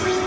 Bye.